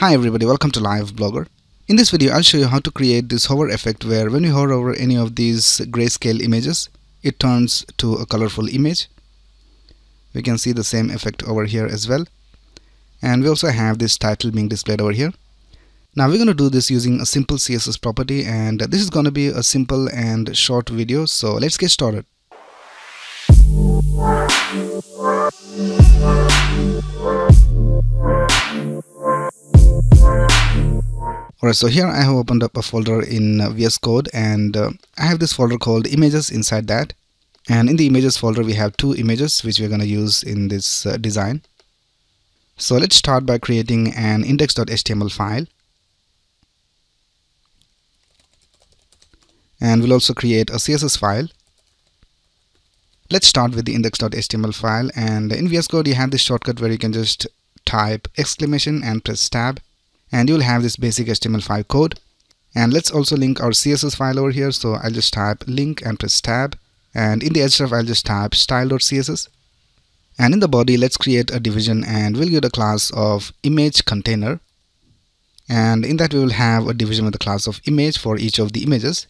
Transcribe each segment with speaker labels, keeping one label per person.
Speaker 1: Hi everybody, welcome to Live Blogger. In this video, I'll show you how to create this hover effect where when you hover over any of these grayscale images, it turns to a colorful image. We can see the same effect over here as well. And we also have this title being displayed over here. Now we're going to do this using a simple CSS property and this is going to be a simple and short video. So let's get started. Alright, so here I have opened up a folder in VS Code and uh, I have this folder called images inside that. And in the images folder, we have two images which we're going to use in this uh, design. So let's start by creating an index.html file. And we'll also create a CSS file. Let's start with the index.html file and in VS Code you have this shortcut where you can just type exclamation and press tab and you'll have this basic HTML5 code. And let's also link our CSS file over here. So I'll just type link and press tab. And in the href I'll just type style.css and in the body let's create a division and we'll give a class of image container. And in that we will have a division with the class of image for each of the images.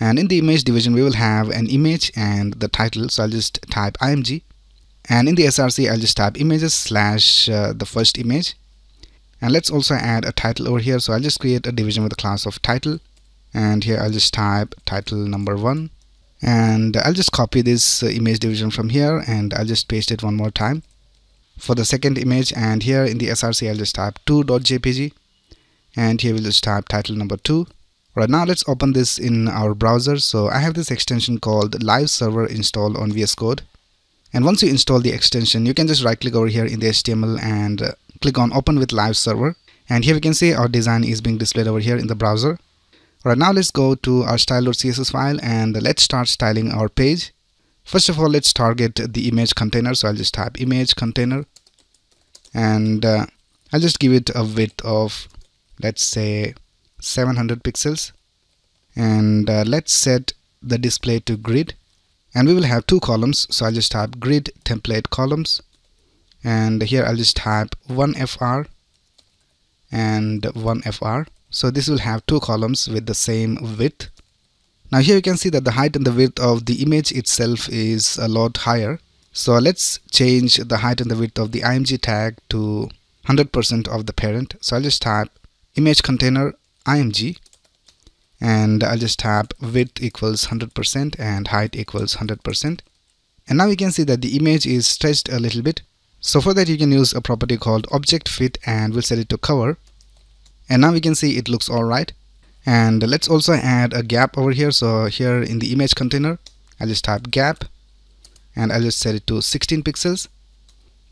Speaker 1: And in the image division we will have an image and the title. So I'll just type img and in the src I'll just type images slash uh, the first image and let's also add a title over here. So I'll just create a division with a class of title. And here I'll just type title number one. And I'll just copy this uh, image division from here. And I'll just paste it one more time. For the second image and here in the src I'll just type 2.jpg and here we'll just type title number 2 right now let's open this in our browser. So I have this extension called live server installed on VS Code. And once you install the extension you can just right click over here in the HTML and uh, click on open with live server. And here we can see our design is being displayed over here in the browser. Right now let's go to our style.css file and let's start styling our page. First of all let's target the image container. So I'll just type image container. And uh, I'll just give it a width of let's say 700 pixels. And uh, let's set the display to grid. And we will have two columns. So I'll just type grid template columns and here I'll just type 1fr and 1fr so this will have two columns with the same width. Now here you can see that the height and the width of the image itself is a lot higher. So let's change the height and the width of the img tag to 100% of the parent. So I'll just type image container img and I'll just type width equals 100% and height equals 100% and now you can see that the image is stretched a little bit so for that you can use a property called object fit and we'll set it to cover. And now we can see it looks alright. And let's also add a gap over here. So here in the image container, I'll just type gap and I'll just set it to 16 pixels.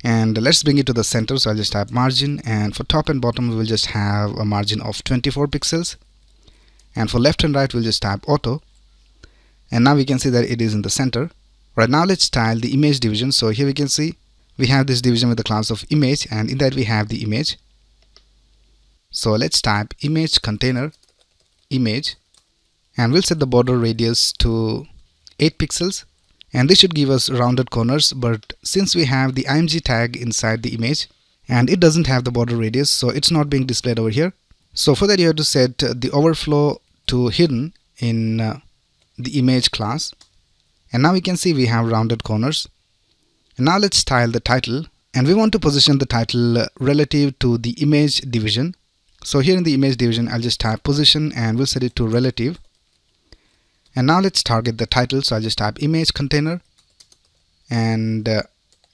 Speaker 1: And let's bring it to the center. So I'll just type margin and for top and bottom, we will just have a margin of 24 pixels. And for left and right, we'll just type auto. And now we can see that it is in the center. Right now, let's style the image division. So here we can see we have this division with the class of image and in that we have the image. So let's type image container image and we'll set the border radius to 8 pixels. And this should give us rounded corners but since we have the img tag inside the image and it doesn't have the border radius so it's not being displayed over here. So for that you have to set the overflow to hidden in uh, the image class. And now we can see we have rounded corners now let's style the title and we want to position the title relative to the image division. So here in the image division, I'll just type position and we'll set it to relative. And now let's target the title. So I'll just type image container and uh,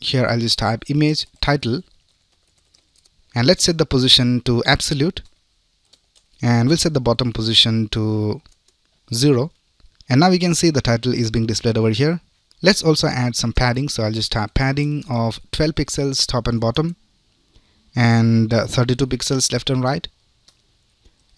Speaker 1: here I'll just type image title and let's set the position to absolute and we'll set the bottom position to 0 and now we can see the title is being displayed over here Let's also add some padding. So I'll just type padding of 12 pixels top and bottom and uh, 32 pixels left and right.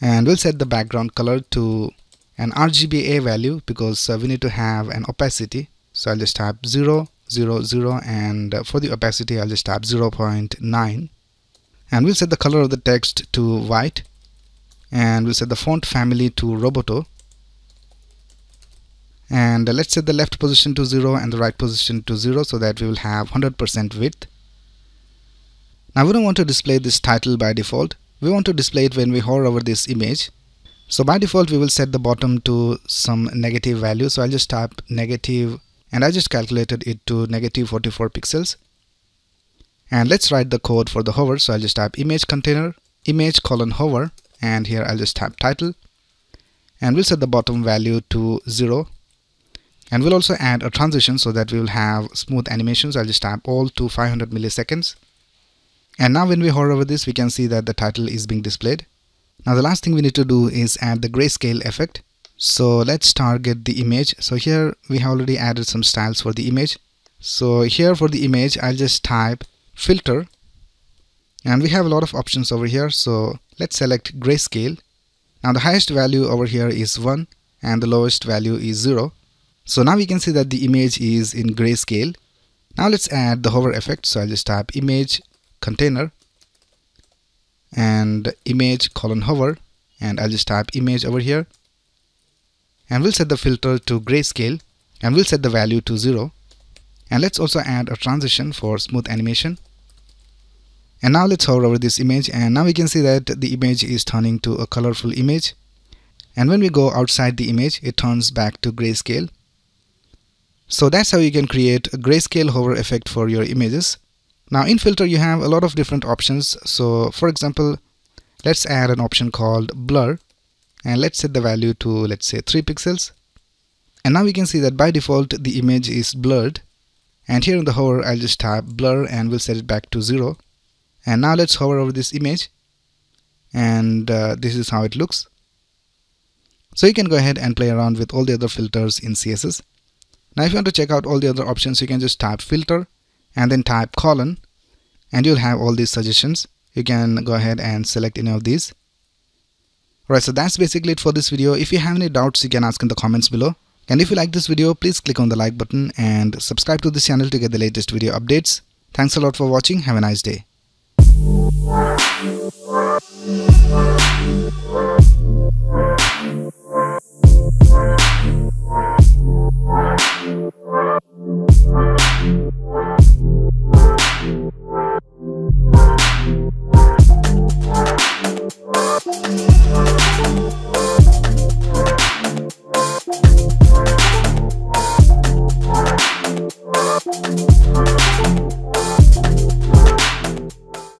Speaker 1: And we'll set the background color to an RGBA value because uh, we need to have an opacity. So I'll just type 0, 0, 0 and uh, for the opacity I'll just type 0.9 and we'll set the color of the text to white and we'll set the font family to Roboto and let's set the left position to 0 and the right position to 0 so that we will have 100% width. Now we don't want to display this title by default. We want to display it when we hover over this image. So by default we will set the bottom to some negative value. So I'll just type negative and I just calculated it to negative 44 pixels. And let's write the code for the hover. So I'll just type image container image colon hover and here I'll just type title. And we'll set the bottom value to 0 and we'll also add a transition so that we will have smooth animations. I'll just type all to 500 milliseconds. And now when we hover over this we can see that the title is being displayed. Now the last thing we need to do is add the grayscale effect. So let's target the image. So here we have already added some styles for the image. So here for the image I'll just type filter. And we have a lot of options over here. So let's select grayscale. Now the highest value over here is 1 and the lowest value is 0 so now we can see that the image is in grayscale. Now let's add the hover effect. So I'll just type image container and image colon hover. And I'll just type image over here. And we'll set the filter to grayscale and we'll set the value to 0 and let's also add a transition for smooth animation. And now let's hover over this image. And now we can see that the image is turning to a colorful image. And when we go outside the image it turns back to grayscale so that's how you can create a grayscale hover effect for your images. Now in filter you have a lot of different options. So for example let's add an option called blur and let's set the value to let's say 3 pixels. And now we can see that by default the image is blurred. And here in the hover I'll just type blur and we'll set it back to 0 and now let's hover over this image. And uh, this is how it looks. So you can go ahead and play around with all the other filters in CSS now if you want to check out all the other options you can just type filter and then type colon and you'll have all these suggestions you can go ahead and select any of these Alright, so that's basically it for this video. If you have any doubts, you can ask in the comments below. And if you like this video, please click on the like button and subscribe to this channel to get the latest video updates. Thanks a lot for watching. Have a nice day.